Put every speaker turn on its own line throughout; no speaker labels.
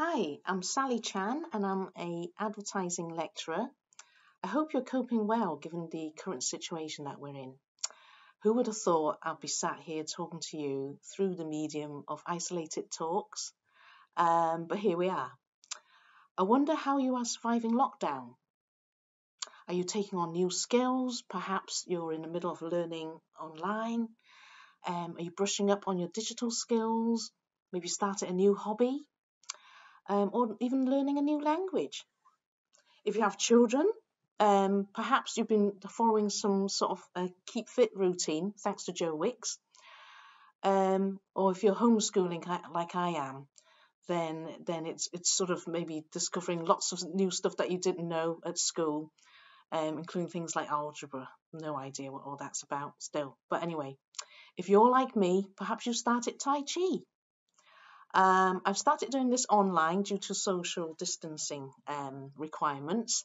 Hi, I'm Sally Chan and I'm a advertising lecturer. I hope you're coping well given the current situation that we're in. Who would have thought I'd be sat here talking to you through the medium of isolated talks? Um, but here we are. I wonder how you are surviving lockdown. Are you taking on new skills? Perhaps you're in the middle of learning online. Um, are you brushing up on your digital skills? Maybe starting a new hobby? Um, or even learning a new language. If you have children, um, perhaps you've been following some sort of keep fit routine, thanks to Joe Wicks. Um, or if you're homeschooling like I am, then then it's it's sort of maybe discovering lots of new stuff that you didn't know at school, um, including things like algebra. No idea what all that's about still. But anyway, if you're like me, perhaps you started Tai Chi um, I've started doing this online due to social distancing um, requirements.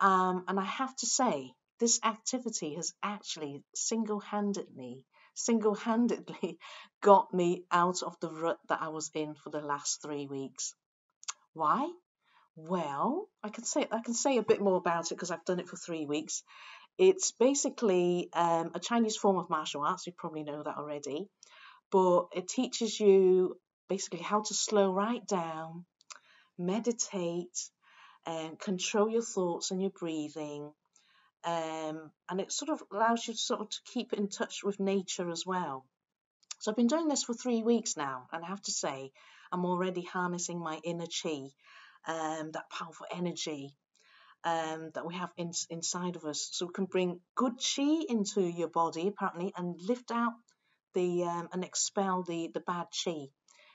Um, and I have to say, this activity has actually single handedly, single handedly got me out of the rut that I was in for the last three weeks. Why? Well, I can say I can say a bit more about it because I've done it for three weeks. It's basically um, a Chinese form of martial arts. You probably know that already, but it teaches you basically how to slow right down, meditate, and control your thoughts and your breathing. Um, and it sort of allows you to sort of to keep in touch with nature as well. So I've been doing this for three weeks now, and I have to say, I'm already harnessing my inner chi, um, that powerful energy um, that we have in, inside of us. So we can bring good chi into your body, apparently, and lift out the um, and expel the the bad chi.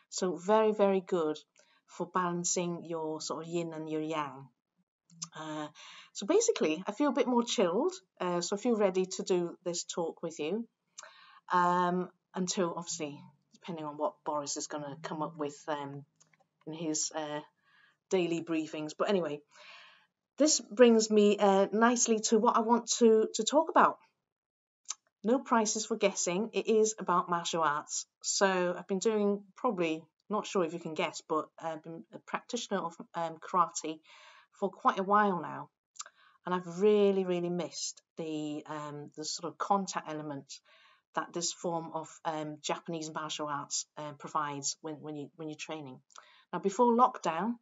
So very, very good for balancing your sort of yin and your yang. Uh, so basically, I feel a bit more chilled. Uh, so I feel ready to do this talk with you. Um, until obviously, depending on what Boris is going to come up with um, in his uh, daily briefings. But anyway, this brings me uh, nicely to what I want to, to talk about. No prizes for guessing. It is about martial arts. So I've been doing probably, not sure if you can guess, but I've been a practitioner of um, karate for quite a while now. And I've really, really missed the um, the sort of contact element that this form of um, Japanese martial arts uh, provides when, when you when you're training. Now, before lockdown,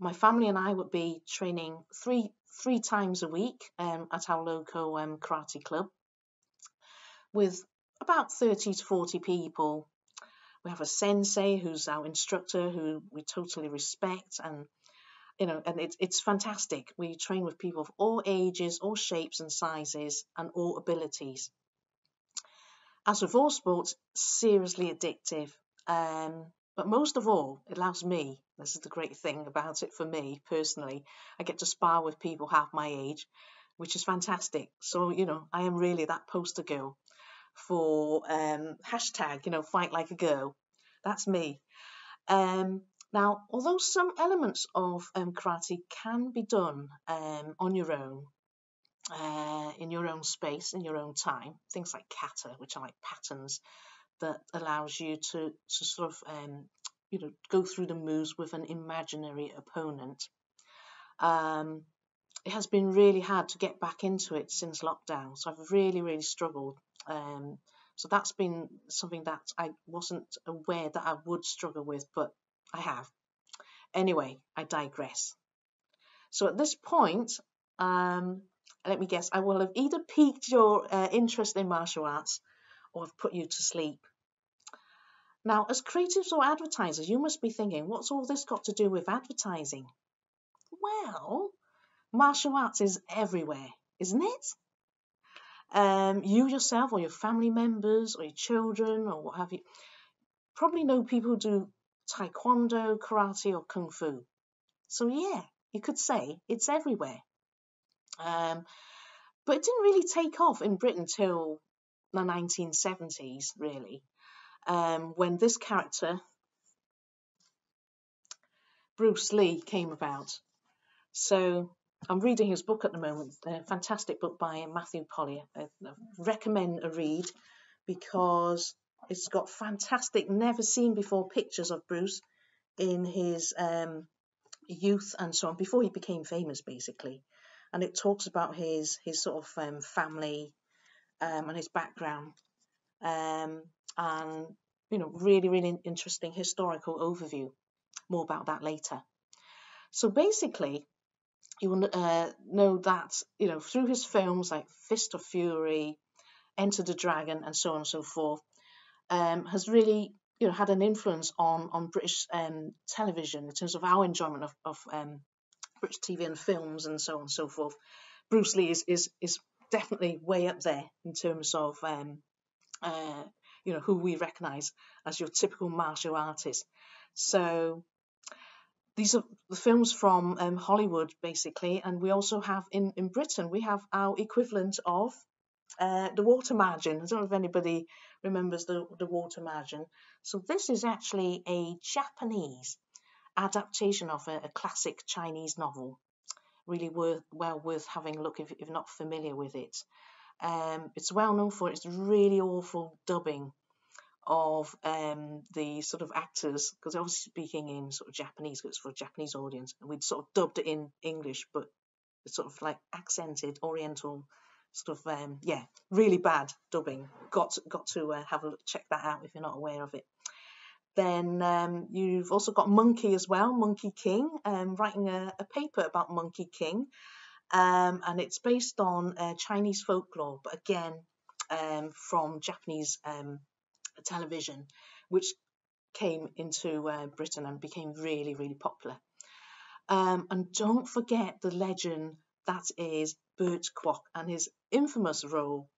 my family and I would be training three three times a week um, at our local um, karate club with about 30 to 40 people. We have a sensei who's our instructor who we totally respect and you know and it's it's fantastic. We train with people of all ages, all shapes and sizes and all abilities. As with all sports, seriously addictive. Um, but most of all, it allows me, this is the great thing about it for me personally, I get to spar with people half my age, which is fantastic. So, you know, I am really that poster girl for um, hashtag, you know, fight like a girl. That's me. Um, now, although some elements of um, karate can be done um, on your own, uh, in your own space, in your own time, things like kata, which are like patterns that allows you to, to sort of, um, you know, go through the moves with an imaginary opponent. Um, it has been really hard to get back into it since lockdown, so I've really, really struggled um, so that's been something that I wasn't aware that I would struggle with, but I have. Anyway, I digress. So at this point, um, let me guess, I will have either piqued your uh, interest in martial arts or have put you to sleep. Now, as creatives or advertisers, you must be thinking, what's all this got to do with advertising? Well, martial arts is everywhere, isn't it? Um, you yourself or your family members or your children or what have you probably know people who do taekwondo, karate, or kung fu. So, yeah, you could say it's everywhere. Um, but it didn't really take off in Britain till the 1970s, really, um, when this character, Bruce Lee, came about. So I'm reading his book at the moment, a fantastic book by Matthew Polly. I, recommend a read because it's got fantastic, never seen before pictures of Bruce. in his um, youth and so on before he became famous, basically. And it talks about his his sort of um, family um, and his background, um, and you know, really really interesting historical overview. More about that later. So basically, you will uh, know that you know through his films like Fist of Fury, Enter the Dragon, and so on and so forth, um, has really you know had an influence on on British um, television in terms of our enjoyment of, of um, British TV and films and so on and so forth. Bruce Lee is is is definitely way up there in terms of um, uh, you know who we recognise as your typical martial artist. So these are the films from um, Hollywood, basically, and we also have in, in Britain, we have our equivalent of uh, the water margin. I don't know if anybody remembers the, the water margin. So this is actually a Japanese adaptation of a, a classic Chinese novel. Really worth, well worth having a look if, if you're not familiar with it. Um, it's well known for its really awful dubbing of um, the sort of actors because obviously speaking in sort of Japanese because for a Japanese audience and we'd sort of dubbed it in English but it's sort of like accented Oriental sort of um, yeah really bad dubbing. Got to, got to uh, have a look check that out if you're not aware of it. Then um, you've also got Monkey as well Monkey King um, writing a, a, paper about Monkey King um, and it's based on uh, Chinese folklore but again um, from Japanese um, television, which came into uh, Britain and became really, really popular. Um, and don't forget the legend that is Burt Kwouk and his infamous role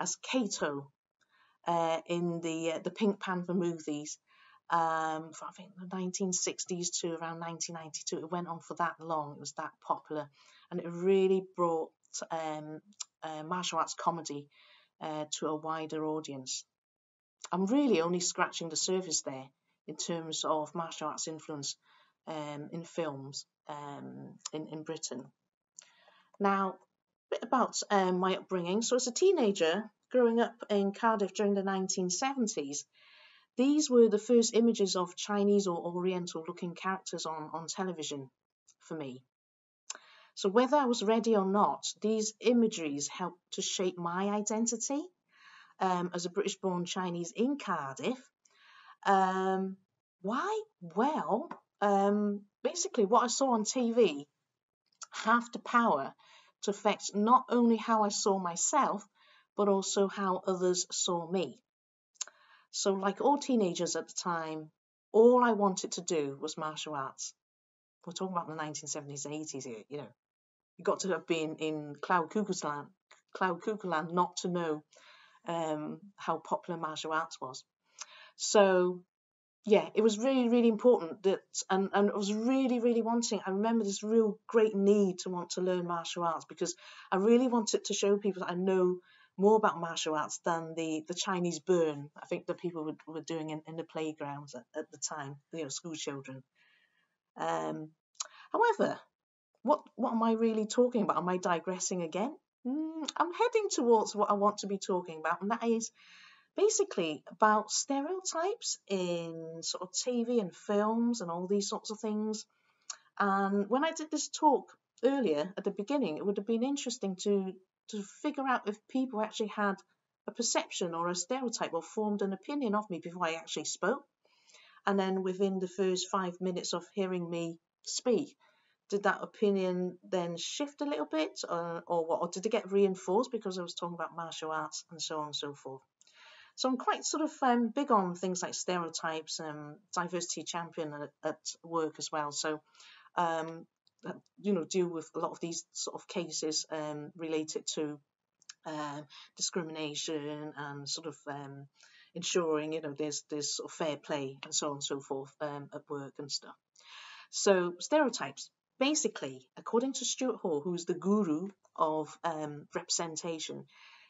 as Kato uh, in the uh, the Pink Panther movies um, from I think the 1960s to around 1992. It went on for that long. It was that popular, and it really brought um, uh, martial arts comedy uh, to a wider audience. I'm really only scratching the surface there in terms of martial arts influence um, in films um, in, in Britain. Now, a bit about um, my upbringing. So, as a teenager growing up in Cardiff during the 1970s, these were the first images of Chinese or Oriental looking characters on, on television for me. So, whether I was ready or not, these imageries helped to shape my identity um, as a British born Chinese in Cardiff. Um, why? Well, um, basically, what I saw on TV had the power to affect not only how I saw myself, but also how others saw me. So, like all teenagers at the time, all I wanted to do was martial arts. We're talking about the 1970s and 80s here, you know. You got to have been in Cloud Cuckoo's Land, Cloud Cuckoo Land not to know um, how popular martial arts was. So yeah, it was really, really important that, and, and I was really, really wanting. I remember this real great need to want to learn martial arts because I really wanted to show people that I know more about martial arts than the, the Chinese burn. I think that people were, were doing in, in the playgrounds at, at the time, you know, school children. Um, however, what what am I really talking about? Am I digressing again? Mm, I'm heading towards what I want to be talking about, and that is basically about stereotypes in sort of TV and films and all these sorts of things. And when I did this talk earlier at the beginning, it would have been interesting to to figure out if people actually had a perception or a stereotype or formed an opinion of me before I actually spoke. And then within the first five minutes of hearing me speak, did that opinion then shift a little bit or, or what or did it get reinforced because I was talking about martial arts and so on and so forth? So I'm quite sort of um, big on things like stereotypes and diversity champion at, at work as well. So um, you know deal with a lot of these sort of cases um, related to uh, discrimination and sort of um, ensuring you know there's there's sort of fair play and so on and so forth um, at work and stuff. So stereotypes basically, according to Stuart Hall, who's the guru of um, representation,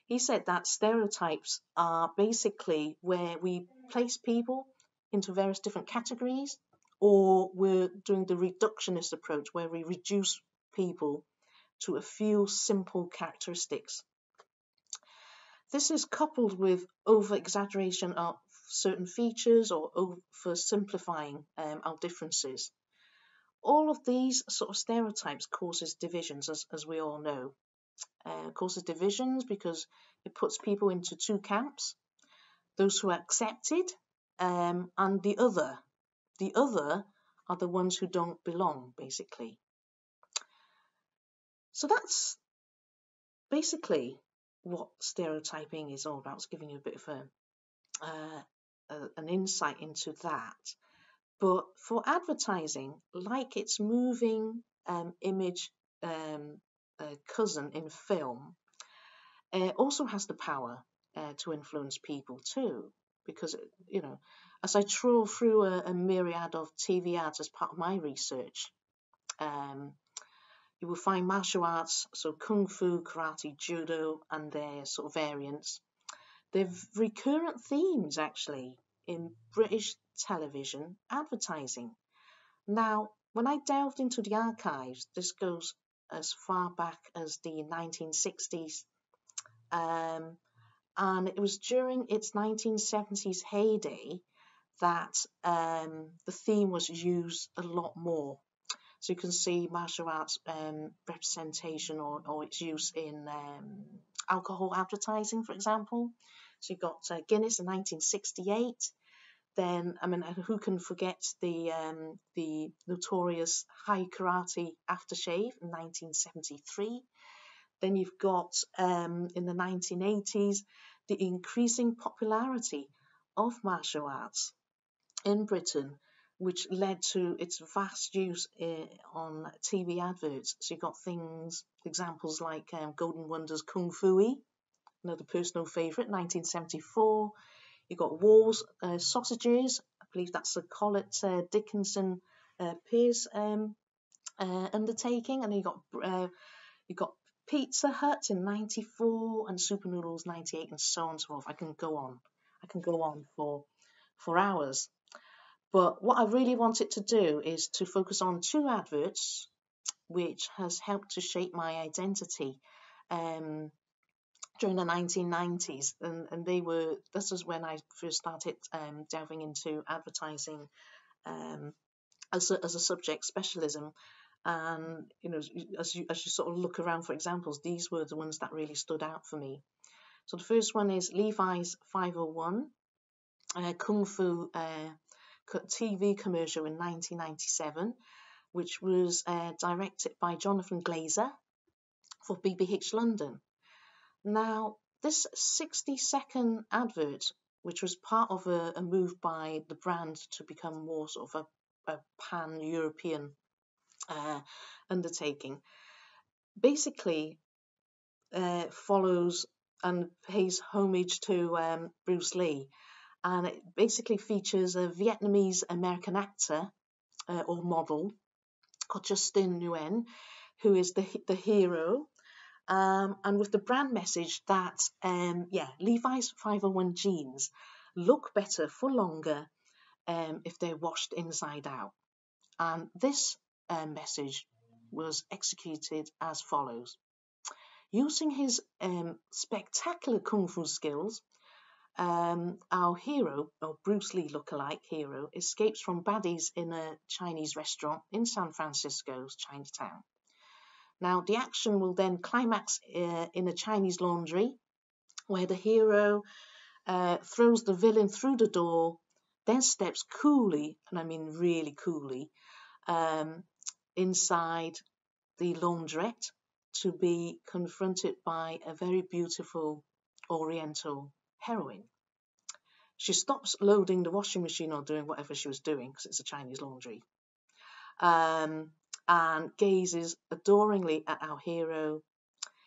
he said that stereotypes are basically where we place people into various different categories, or we're doing the reductionist approach where we reduce people to a few simple characteristics. This is coupled with over exaggeration of certain features or over simplifying um, our differences. All of these sort of stereotypes causes divisions, as, as we all know. Uh, causes divisions because it puts people into two camps those who are accepted um, and the other. The other are the ones who don't belong, basically. So that's basically what stereotyping is all about. It's giving you a bit of a, uh, a, an insight into that. But for advertising, like its moving um, image um, uh, cousin in film, uh, also has the power uh, to influence people too. Because, you know, as I trawl through a, a myriad of TV ads as part of my research, um, you will find martial arts, so kung fu, karate, judo, and their sort of variants. They're recurrent themes actually in British television advertising. Now, when I delved into the archives, this goes as far back as the 1960s. Um, and it was during its 1970s heyday that um, the theme was used a lot more. So you can see martial arts um, representation or, or its use in um, alcohol advertising, for example. So you've got uh, Guinness in 1968. Then, I mean, who can forget the um, the notorious Hai Karate aftershave in 1973? Then you've got um, in the 1980s the increasing popularity of martial arts in Britain, which led to its vast use uh, on TV adverts. So you've got things, examples like um, Golden Wonders Kung Fu another personal favourite, 1974. You've got Wall's uh, Sausages, I believe that's a Collett uh, Dickenson uh, Pearce um, uh, undertaking, and then you've got uh, you've got Pizza Hut in 94 and Super Noodles 98 and so on and so forth. I can go on. I can go on for for hours. But what I really wanted to do is to focus on two adverts which has helped to shape my identity um, during the 1990s. And, and they were, this was when I first started um, delving into advertising um, as, a, as a subject specialism. And you know, as you as you sort of look around for examples, these were the ones that really stood out for me. So the first one is Levi's 501, uh, Kung Fu uh, TV commercial in 1997, which was uh, directed by Jonathan Glazer for BBH London. Now, this 60 second advert, which was part of a, a move by the brand to become more sort of a, a pan European uh, undertaking, basically uh, follows and pays homage to um, Bruce Lee. And it basically features a Vietnamese American actor uh, or model called Justin Nguyen, who is the, the hero. Um, and with the brand message that, um, yeah, Levi's 501 jeans look better for longer um, if they're washed inside out. And this uh, message was executed as follows. Using his um, spectacular kung fu skills, um, our hero, or Bruce Lee lookalike hero, escapes from baddies in a Chinese restaurant in San Francisco's Chinatown. Now, the action will then climax uh, in a Chinese laundry where the hero uh, throws the villain through the door, then steps coolly, and I mean really coolly, um, inside the laundrette to be confronted by a very beautiful Oriental heroine. She stops loading the washing machine or doing whatever she was doing because it's a Chinese laundry um, and gazes adoringly at our hero.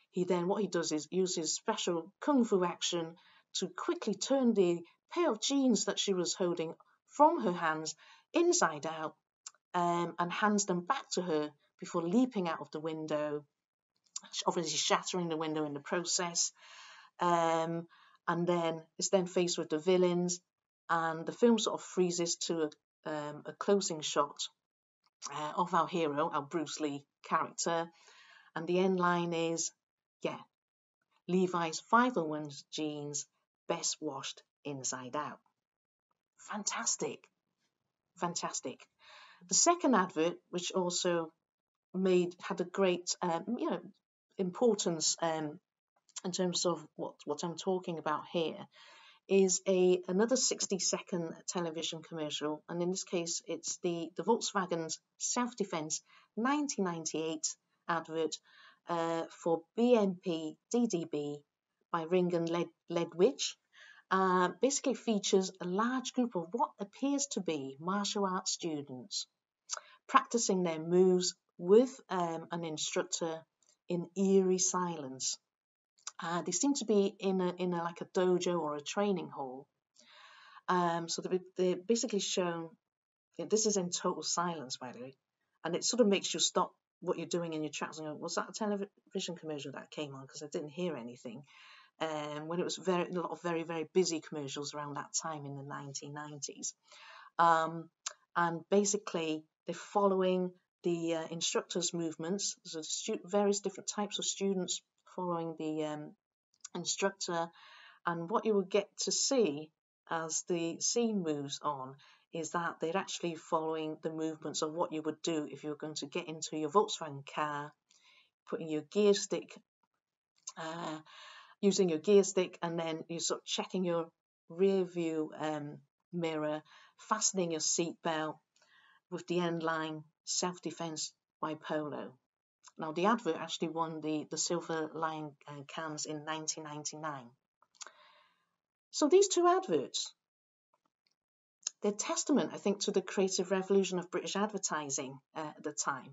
He then, what he does is uses special kung fu action to quickly turn the pair of jeans that she was holding from her hands inside out um, and hands them back to her before leaping out of the window, obviously shattering the window in the process. Um, and then is then faced with the villains, and the film sort of freezes to a, um, a closing shot uh, of our hero, our Bruce Lee character, and the end line is, yeah, Levi's 501 jeans best washed inside out. fantastic, fantastic. The second advert, which also made had a great um, you know importance um, in terms of what what I'm talking about here, is a another 60 second television commercial, and in this case, it's the the Volkswagen's self defense 1998 advert uh, for BMP DDB by Ringen Led, Ledwidge. Uh, basically features a large group of what appears to be martial arts students practicing their moves with um, an instructor in eerie silence. Uh, they seem to be in a in a like a dojo or a training hall. Um, so they're, they're basically shown. This is in total silence, by the way, and it sort of makes you stop what you're doing in your tracks and go, was that a television commercial that came on? Because I didn't hear anything. Um, when it was very a lot of very very busy commercials around that time in the 1990s, um, and basically they're following the uh, instructors' movements. So various different types of students following the um, instructor, and what you will get to see as the scene moves on is that they're actually following the movements of what you would do if you were going to get into your Volkswagen car, putting your gear stick, uh, using your gear stick, and then you're sort of checking your rear view um, mirror, fastening your seatbelt with the end line self defense by Polo. Now, the advert actually won the, the Silver Lion uh, Cannes in 1999. So, these two adverts they're testament, I think, to the creative revolution of British advertising uh, at the time,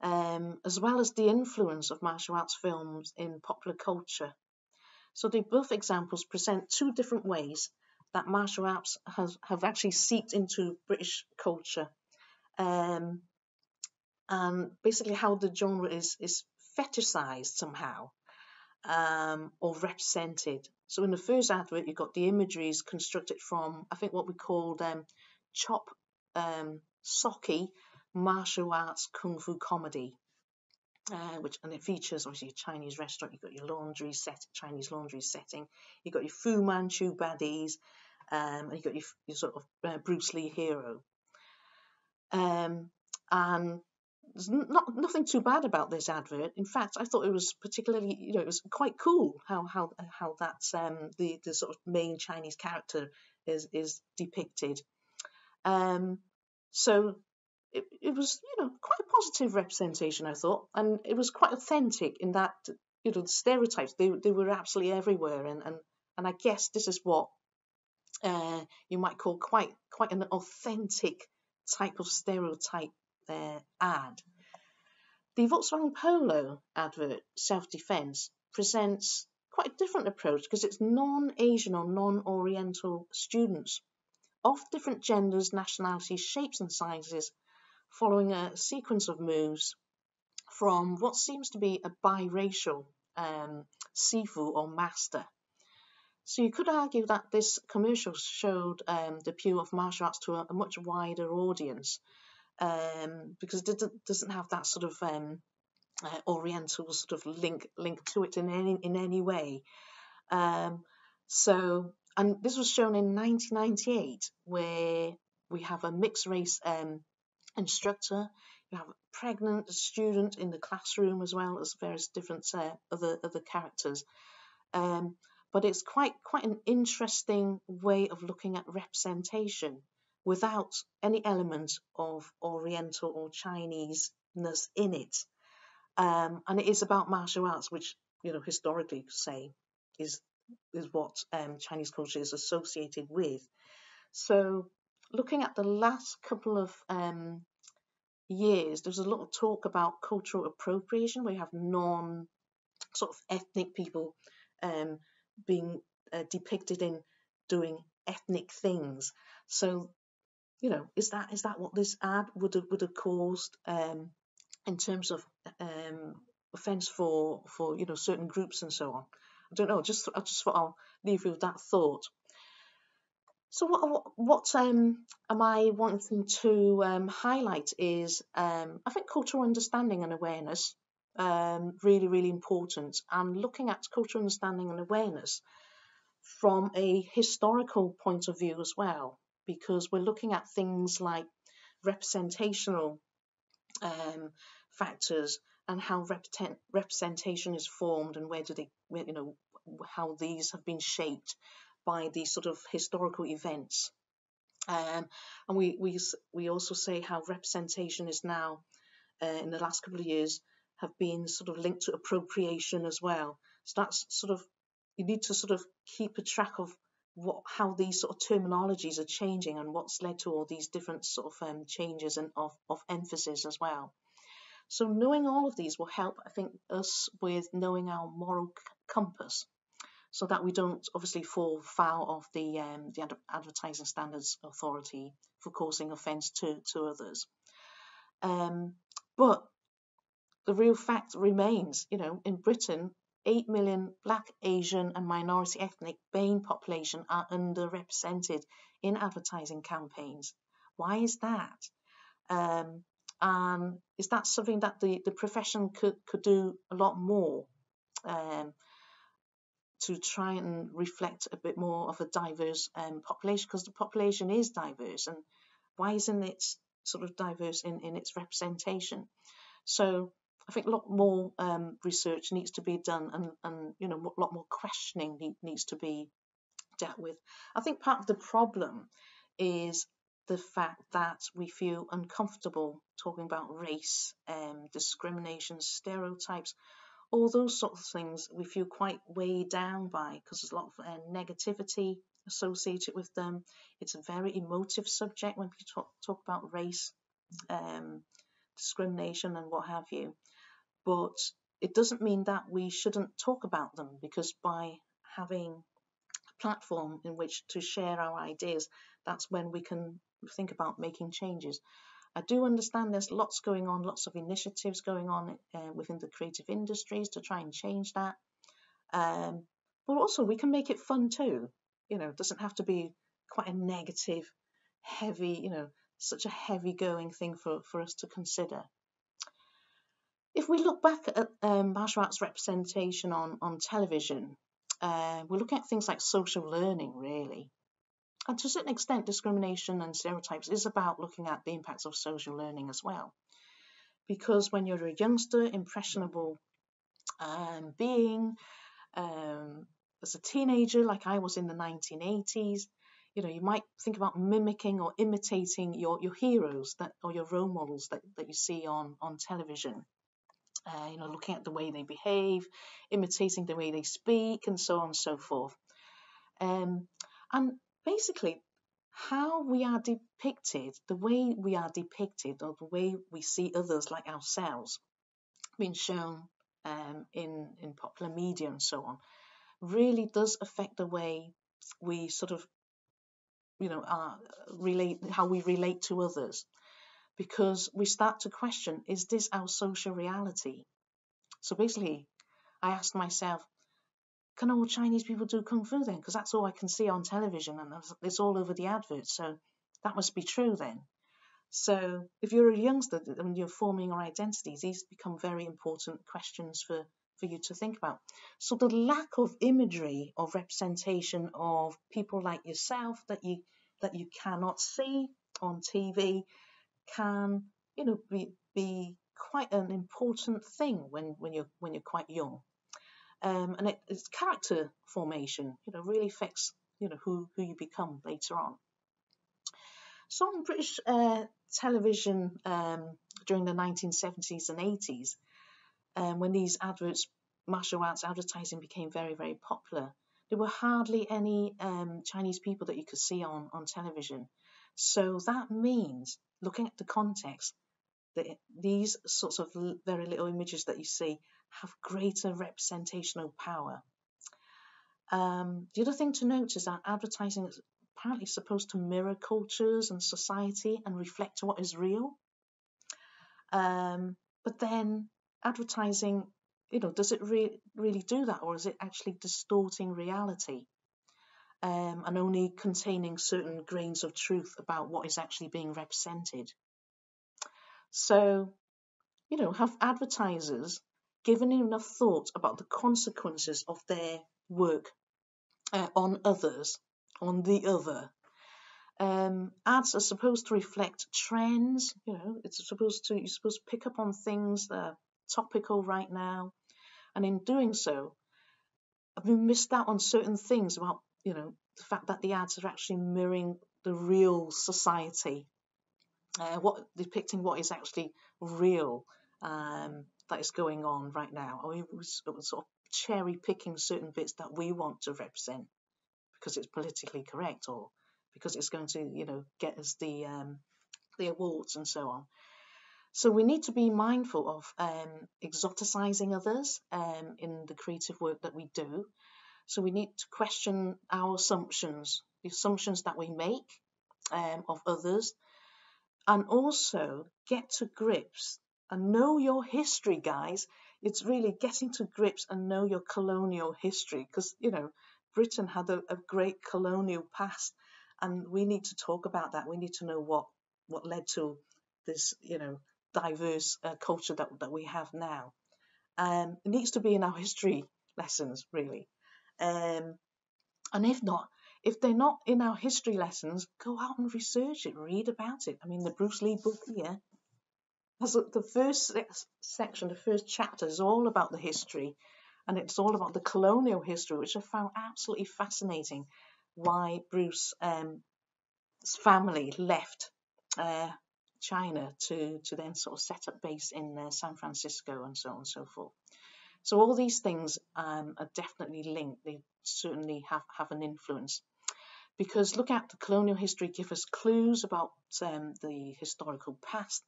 um, as well as the influence of martial arts films in popular culture. So they both examples present two different ways that martial arts has, have actually seeped into British culture, um, and basically how the genre is is fetishized somehow um, or represented. So in the first advert, you've got the imagery is constructed from, I think, what we called um, chop um, socky martial arts kung fu comedy. Uh, which and it features obviously a Chinese restaurant. You've got your laundry set, Chinese laundry setting. You've got your Fu Manchu baddies, um, and you've got your, your sort of uh, Bruce Lee hero. Um, and there's not nothing too bad about this advert. In fact, I thought it was particularly, you know, it was quite cool how how how that's um, the the sort of main Chinese character is is depicted. Um, so it, it was, you know, quite a positive representation, I thought, and it was quite authentic in that, you know, the stereotypes they they were absolutely everywhere, and and and I guess this is what uh, you might call quite quite an authentic type of stereotype their ad. The Volkswagen Polo advert, Self Defense, presents quite a different approach because it's non Asian or non Oriental students of different genders, nationalities, shapes, and sizes, following a sequence of moves from what seems to be a biracial um, Sifu or master. So you could argue that this commercial showed um, the appeal of martial arts to a, a much wider audience um, because it doesn't have that sort of um, uh, Oriental sort of link link to it in any in any way. Um, so, and this was shown in 1998, where we have a mixed race um, instructor, you have a pregnant student in the classroom as well as various different uh, other other characters. Um, but it's quite quite an interesting way of looking at representation without any element of Oriental or Chineseness in it. Um, and it is about martial arts, which you know historically say is is what um, Chinese culture is associated with. So, looking at the last couple of um, years, there's a lot of talk about cultural appropriation, you have non sort of ethnic people um, being uh, depicted in doing ethnic things. So you know, is that is that what this ad would have would have caused um, in terms of um, offence for for you know certain groups and so on? I don't know. Just I just thought I'll leave you with that thought. So what what, um, am I wanting to um, highlight is um, I think cultural understanding and awareness um, really really important, and looking at cultural understanding and awareness from a historical point of view as well because we're looking at things like representational um, factors and how represent, representation is formed and where do they, you know, how these have been shaped by these sort of historical events. Um, and we, we, we also say how representation is now, uh, in the last couple of years, have been sort of linked to appropriation as well. So that's sort of, you need to sort of keep a track of what, how these sort of terminologies are changing and what's led to all these different sort of um, changes and of, of emphasis as well. So knowing all of these will help, I think, us with knowing our moral compass so that we don't obviously fall foul of the um, the Ad- Advertising Standards Authority for causing offence to, to others. Um, but the real fact remains, you know, in Britain, 8 million black, Asian, and minority ethnic BAME population are underrepresented in advertising campaigns. Why is that? Um, and is that something that the, the profession could, could do a lot more? Um, to try and reflect a bit more of a diverse um, population because the population is diverse and why isn't it sort of diverse in, in its representation so I think a lot more um, research needs to be done and, and you know a lot more questioning need, needs to be dealt with I think part of the problem is the fact that we feel uncomfortable talking about race, um, discrimination, stereotypes, all those sort of things we feel quite weighed down by because there's a lot of uh, negativity associated with them. It's a very emotive subject when people talk, talk about race, um, discrimination, and what have you. But it doesn't mean that we shouldn't talk about them because by having a platform in which to share our ideas, that's when we can think about making changes. I do understand there's lots going on, lots of initiatives going on uh, within the creative industries to try and change that. Um, but also, we can make it fun too. You know, it doesn't have to be quite a negative, heavy, you know, such a heavy going thing for, for us to consider. If we look back at um, martial arts representation on, on television, uh, we're looking at things like social learning, really. And to a certain extent, discrimination and stereotypes is about looking at the impacts of social learning as well. Because when you're a youngster, impressionable um, being, um, as a teenager, like I was in the 1980s, you know, you might think about mimicking or imitating your, your heroes that or your role models that, that you see on, on television. Uh, you know, looking at the way they behave, imitating the way they speak, and so on and so forth. Um, and basically how we are depicted, the way we are depicted, or the way we see others like ourselves, being shown um, in in popular media and so on, really does affect the way we sort of, you know, are, relate how we relate to others, because we start to question: Is this our social reality? So basically, I asked myself, can all Chinese people do kung fu then? Because that's all I can see on television and it's all over the adverts. So that must be true then. So if you're a youngster and you're forming your identities, these become very important questions for, for you to think about. So the lack of imagery of representation of people like yourself that you that you cannot see on TV can, you know, be be quite an important thing when, when you're when you're quite young um, and it, it's character formation. You know, really affects you know who who you become later on. So on British uh, television um, during the 1970s and 80s, um, when these adverts, martial arts advertising became very very popular, there were hardly any um, Chinese people that you could see on on television. So that means looking at the context that these sorts of very little images that you see have greater representational power. Um, the other thing to note is that advertising is apparently supposed to mirror cultures and society and reflect what is real. Um, but then advertising, you know, does it re- really do that, or is it actually distorting reality um, and only containing certain grains of truth about what is actually being represented? So, you know, have advertisers given enough thought about the consequences of their work uh, on others, on the other. Um, ads are supposed to reflect trends. You know, it's supposed to you're supposed to pick up on things that are topical right now, and in doing so, I've missed out on certain things about you know the fact that the ads are actually mirroring the real society, uh, what depicting what is actually real um, that is going on right now. Or we sort of cherry picking certain bits that we want to represent because it's politically correct or because it's going to you know get us the um, the awards and so on. So we need to be mindful of um, exoticizing others um, in the creative work that we do. So we need to question our assumptions, the assumptions that we make um, of others, and also get to grips and know your history, guys. It's really getting to grips and know your colonial history because, you know, Britain had a, a great colonial past and we need to talk about that. We need to know what, what led to this, you know, diverse uh, culture that, that we have now. Um, it needs to be in our history lessons, really. Um, and if not, if they're not in our history lessons, go out and research it, read about it. I mean, the Bruce Lee book here has the first section, the first chapter is all about the history, and it's all about the colonial history, which I found absolutely fascinating. Why Bruce's um, family left uh, China to to then sort of set up base in uh, San Francisco and so on and so forth. So all these things um, are definitely linked. They certainly have, have an influence. Because look at the colonial history give us clues about um, the historical past,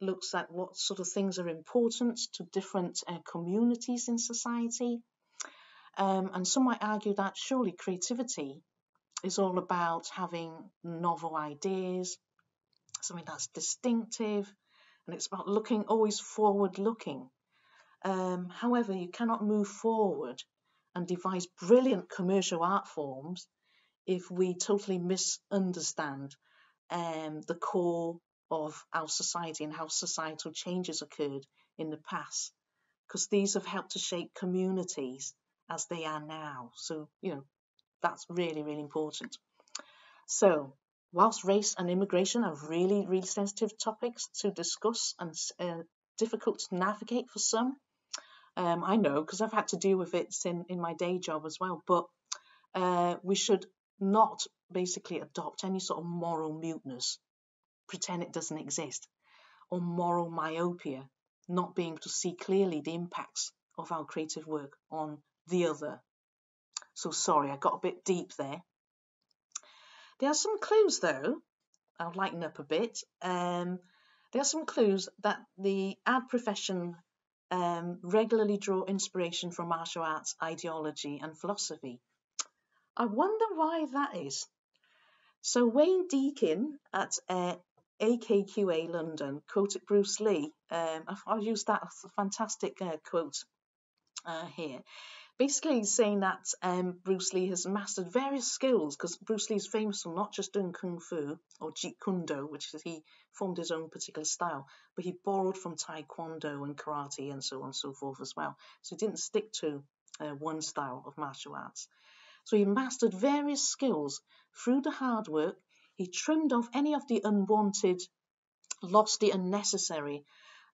looks at what sort of things are important to different uh, communities in society. Um, and some might argue that surely creativity is all about having novel ideas, something that's distinctive, and it's about looking always forward looking. Um, however, you cannot move forward and devise brilliant commercial art forms if we totally misunderstand um, the core of our society and how societal changes occurred in the past, because these have helped to shape communities as they are now. So, you know, that's really, really important. So, whilst race and immigration are really, really sensitive topics to discuss and uh, difficult to navigate for some, um, I know because I've had to deal with it in, in my day job as well. But uh, we should not basically adopt any sort of moral muteness pretend it doesn't exist, or moral myopia, not being able to see clearly the impacts of our creative work on the other. So sorry, I got a bit deep there. There are some clues though, I'll lighten up a bit. Um, there are some clues that the ad profession um, regularly draw inspiration from martial arts ideology and philosophy. I wonder why that is. So Wayne Deakin at uh, AKQA London quoted Bruce Lee. Um, I'll use that fantastic uh, quote uh, here. Basically, saying that um, Bruce Lee has mastered various skills because Bruce Lee is famous for not just doing kung fu or jeet kune do, which is he formed his own particular style, but he borrowed from taekwondo and karate and so on and so forth as well. So he didn't stick to uh, one style of martial arts. So he mastered various skills through the hard work he trimmed off any of the unwanted, lost the unnecessary,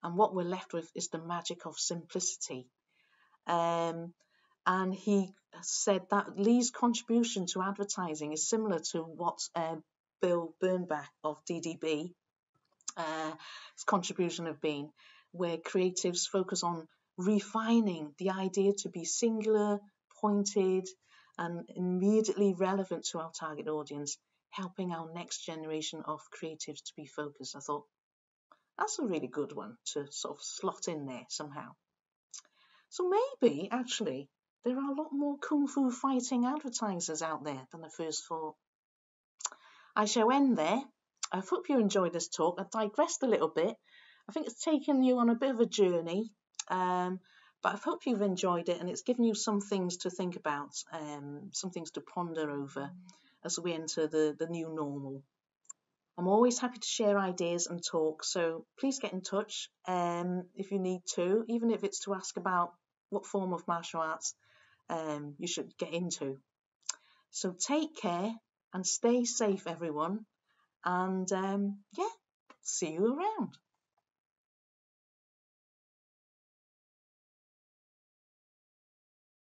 and what we're left with is the magic of simplicity. Um, and he said that Lee's contribution to advertising is similar to what uh, Bill Bernbach of DDB uh, his contribution have been, where creatives focus on refining the idea to be singular, pointed, and immediately relevant to our target audience helping our next generation of creatives to be focused. I thought that's a really good one to sort of slot in there somehow. So maybe actually there are a lot more kung fu fighting advertisers out there than I first thought. I shall end there. I hope you enjoyed this talk. I digressed a little bit. I think it's taken you on a bit of a journey, um, but I hope you've enjoyed it and it's given you some things to think about, um, some things to ponder over as we enter the, the new normal. I'm always happy to share ideas and talk, so please get in touch um, if you need to, even if it's to ask about what form of martial arts um, you should get into. So take care and stay safe, everyone. And um, yeah, see you around.